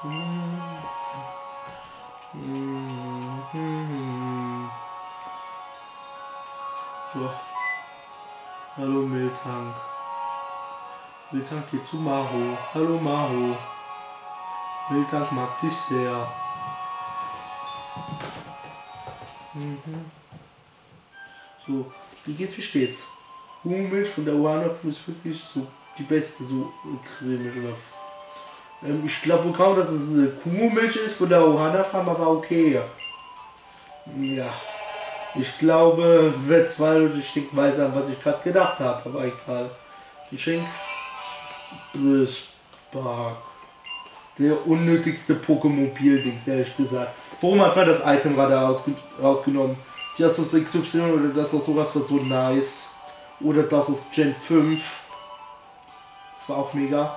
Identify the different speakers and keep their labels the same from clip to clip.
Speaker 1: So. Hallo Miltank. Miltank geht zu Maho. Hallo Maho. Miltank mag dich sehr. Mhm. So, wie geht's, wie steht's? Kuhmilch von der Oana ist wirklich so die beste, so cremig oder ähm, ich glaube wohl kaum, dass es eine Kuhmilch ist von der Ohana Farm, aber okay. Ja. Ich glaube, wird zwei oder ich weiß an, was ich gerade gedacht habe, aber egal. Geschenk. Brispark. Der unnötigste Pokémon-Dings, ehrlich gesagt. Warum hat man das Itemradar rausgenommen? Das ist XY oder das ist sowas was so nice. Oder das ist Gen 5. Das war auch mega.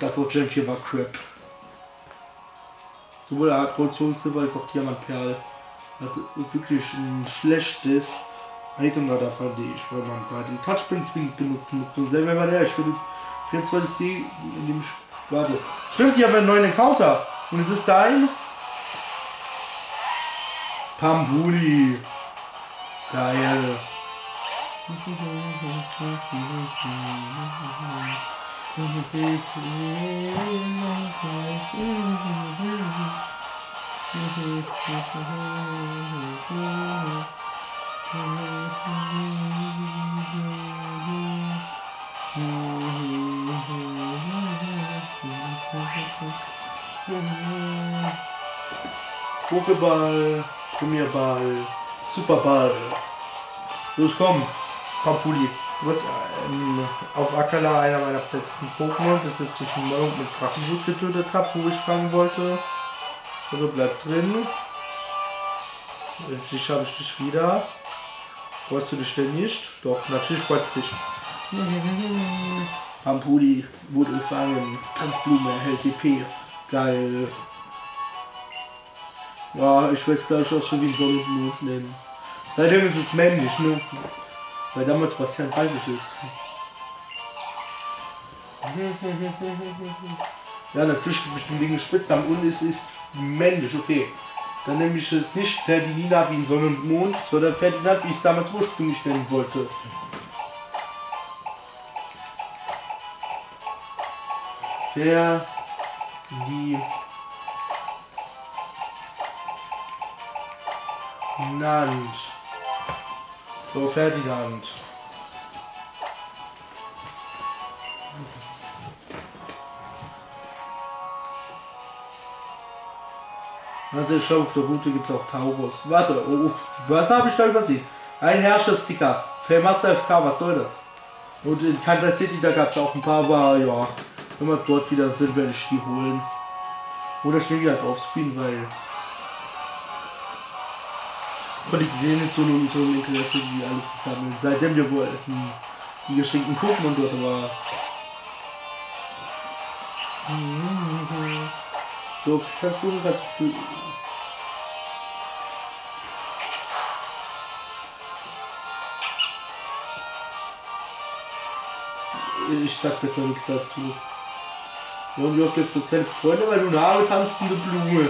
Speaker 1: Das ist Gen 4 war crap. Sowohl Art Produktionssilber als auch Diamantperl. Das ist wirklich ein schlechtes Item da fand ich, weil man da den Touchpin benutzen muss. Und selber war der, ich würde 24C in dem Warte. Stimmt, ich habe einen neuen Encounter. Und es ist dein Pambuli. Geil. Pokéball, Premierball, Superball. Los komm, Papuli. Hast ähm, auf Akala einer meiner besten Pokémon, ist durch den Morgen mit Drachenblut getötet habe, wo ich fangen wollte. Also bleib drin. Dich habe ich dich wieder. Freust du dich denn nicht? Doch, natürlich freust du dich. Pampuli wurde gefangen. Tanzblume erhält DP. Geil. Ja, ich werde es gleich auch so wie Sonnenblut nennen. Seitdem ist es männlich, ne? Weil damals was ja weiblich ist. Ja, natürlich gibt es bestimmt Dinge Spitznamen und es ist männlich, okay. Dann nehme ich es nicht Ferdinand wie Sonne und Mond, sondern Ferdinand, wie ich es damals ursprünglich nennen wollte. Der die Nand. So, Ferdinand. Also schau, auf der Route gibt es auch Taurus. Warte, oh, oh, was habe ich da übersehen? Ein Herrschersticker. Fairmaster FK, was soll das? Und in Kansas City, da gab es auch ein paar, aber ja, wenn wir dort wieder sind, werde ich die holen. Oder schnell wieder Screen, weil und ich nicht so ein, so ein Interesse, wie alles sammeln. Seitdem wir wohl die geschenkten Pokémon dort war. So, versuchen wir zu. Ich sag besser nichts dazu. Irgendwie auch jetzt Prozent Freunde, weil du Name kannst eine Blume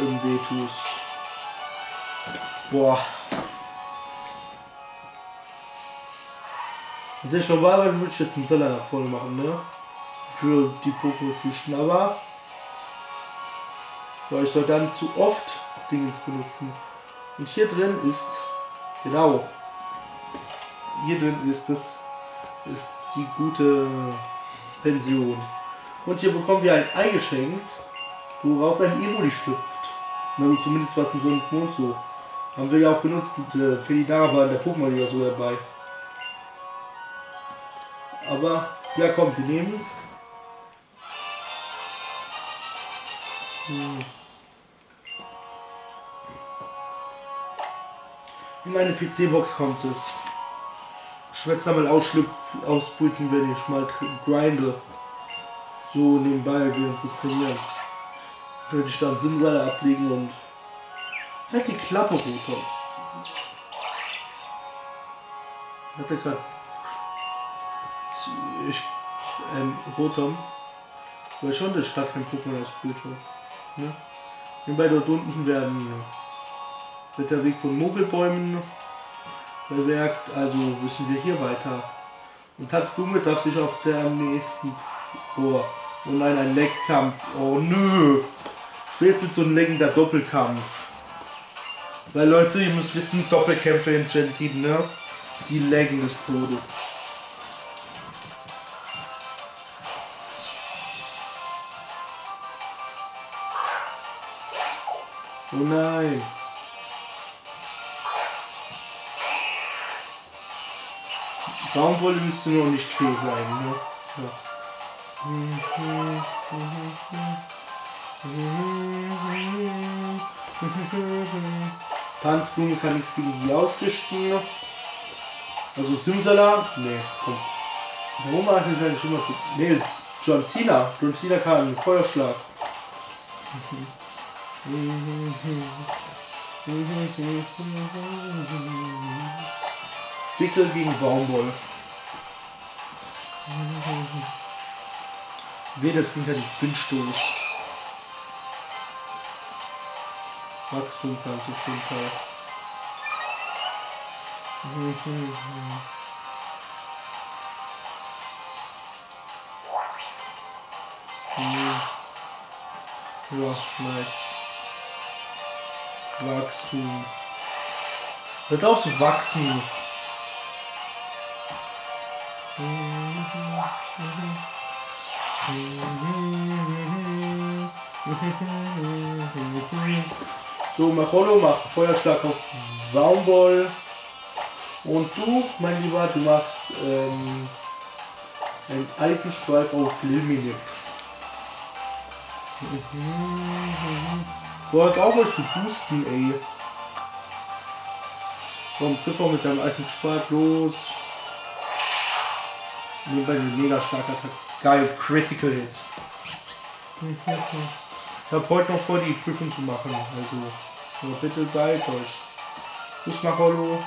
Speaker 1: irgendwie tust. Boah. Also ich normalerweise würde ich jetzt einen Teller nach vorne machen, ne? Für die Pokémon-Früchten, aber weil ich soll dann zu oft Dinge benutzen. Und hier drin ist, genau, hier drin ist das, ist die gute Pension. Und hier bekommen wir ein Ei geschenkt, woraus ein Evoli schlüpft. Na, zumindest was in so einem Mond so. Haben wir ja auch benutzt, äh, Felidara war in der Pokémon-Liga so dabei. Aber, ja komm, wir nehmen es. Hm. In meine PC-Box kommt es. Es mal ausbrüten, wenn ich mal grinde. So nebenbei während des Trainieren. Werde ich dann Simsale ablegen und Halt die Klappe, Rotom. Hat er gerade. Ich. Ähm, Rotom. Weil schon, dass ich gerade kein Pokémon ausgespielt habe. Ne? Nebenbei dort unten werden wird der Weg von Mogelbäumen bewerkt, also müssen wir hier weiter. Und Tanzblume darf sich auf der nächsten... Oh, oh nein, ein Leckkampf. Oh nö. Ist so ein leckender Doppelkampf. Weil Leute, ihr müsst wissen, Doppelkämpfe in Gen 7, ne? Die Leggen des Todes. Oh nein. Baumwolle müsste noch nicht viel sein, ne? Ja. Tanzblume kann gegen die ausrichten. Also Simsala? Nee, komm. Warum mache ich eigentlich immer so? Nee, John Cena. John Cena kann einen Feuerschlag. Wickel gegen Baumwoll. Sind ja die Windstoß. Wachstum kannst du auf jeden Fall. Ja, nice. Wachstum. Hört auf zu wachsen. So, Macholo macht Feuerschlag auf Baumwoll. Und du, mein Lieber, du machst ähm, einen Eisenschweif auf Lilmine. Du hast auch was zu boosten, ey. Komm, Ziffer mit deinem Eisenschweif los. Nebenbei ein mega starker Attack. Geil, Critical Hit. Ich habe heute noch vor, die Prüfung zu machen. Also, nur bitte seid euch. Tschüss, Macholo.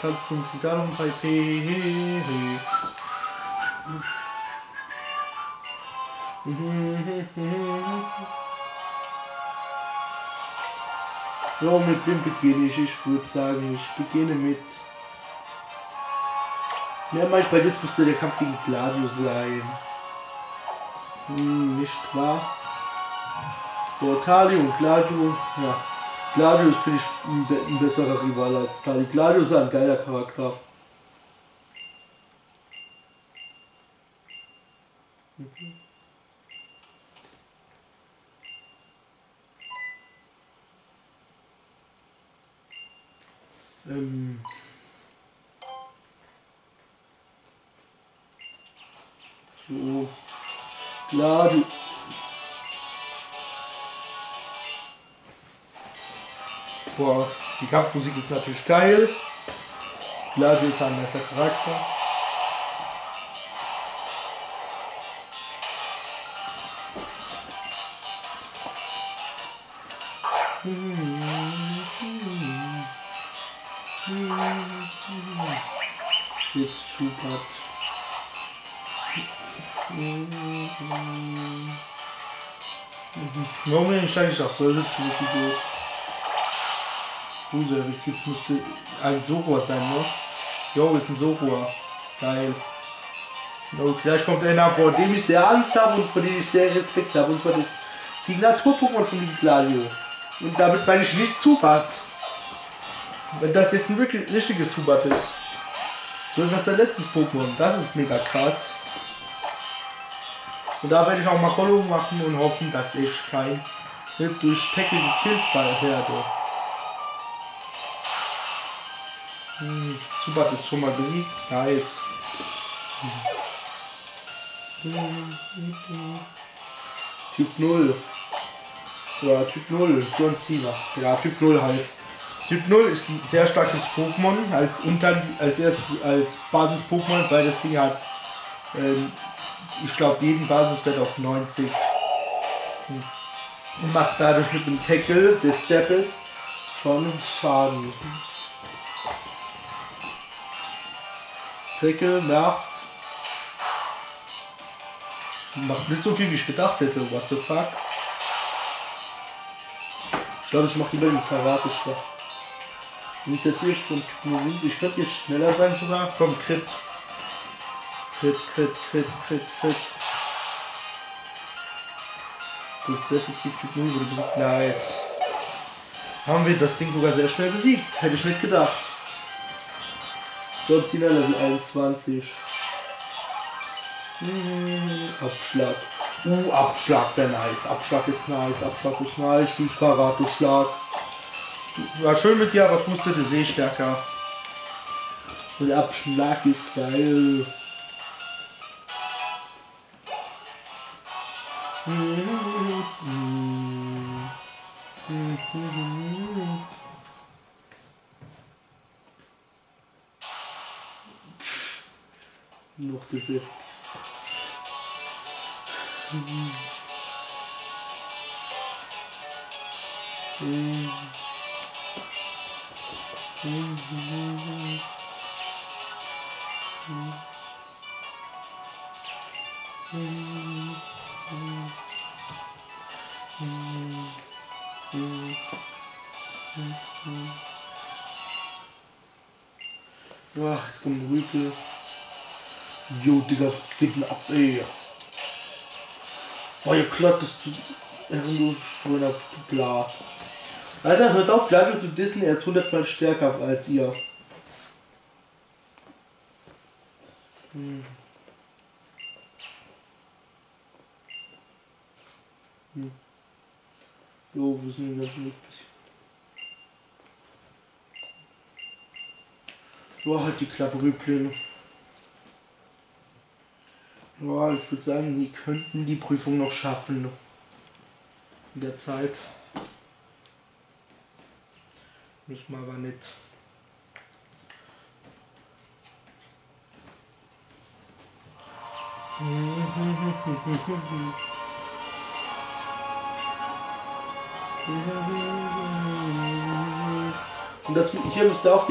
Speaker 1: Kannst du da noch ein paar IP? So, mit wem beginne ich? Ich würde sagen, ich beginne mit. Ja, manchmal das müsste der Kampf gegen Gladio sein. Hm, nicht wahr? So, Tali und Gladio. Ja. Gladio ist, finde ich, ein, ein besserer Rival als Tali. Gladio ist ein geiler Charakter. Ähm so, du. Boah, die Kampfmusik ist natürlich geil. Klar, sie ist ein netter Charakter. Schubert. Warum steige ich so richtig gut? Uh, sehr wichtig müsste ein Sohor sein, ne? Jo, ist ein Sohor. Geil. No, vielleicht kommt einer, vor dem ich sehr Angst habe und vor dem ich sehr Respekt habe und vor das Signatur-Pokémon von Gladio. Und damit meine ich nicht Zubat. Wenn das jetzt ein wirklich richtiges Zubat ist. So ist das der letzte Pokémon. Das ist mega krass. Und da werde ich auch mal Hollow machen und hoffen, dass ich kein durch Tackle gekillt werde. Hm, Zubat ist schon mal besiegt. Nice. Typ 0. Ja, Typ 0. John Cena. Ja, Typ 0 halt. 0 ist ein sehr starkes Pokémon als, unter, als, als Basis-Pokémon, weil das Ding hat, ähm, ich glaube, jeden Basiswert auf 90. Und macht dadurch mit dem Tackle des Steppes schon Schaden. Tackle macht macht nicht so viel wie ich gedacht hätte. What the fuck? Ich glaube, ich mache lieber den Karate-Schlag. Nicht jetzt nicht von Ich könnte jetzt schneller sein sogar. Komm, Crit. Crit, Crit, Crit, Crit, Crit. Das ist definitiv Typ 0 wurde besiegt. Nice. Haben wir das Ding sogar sehr schnell besiegt. Hätte ich nicht gedacht. Sonst Level 21. Hm, Abschlag. Uh, Abschlag wäre nice. Abschlag ist nice. Abschlag ist nice. Fußparate-Schlag. War schön mit dir, aber Fuß bitte Sehstärker. Und Abschlag ist geil. Noch diese. Ja, jetzt kommt Rüte. Jo, Digga, geht mir ab, ey. Oh, ihr klappt es zu. Schon auf klar. Alter, hört auf, Gladys zu dissen, er ist hundertmal stärker als ihr. Hm. Hm. Jo, wir sind das nicht passiert. So halt die Klapprüplen. Ja, ich würde sagen, die könnten die Prüfung noch schaffen. In der Zeit. Müssen wir aber nicht. Und das hier müsste auch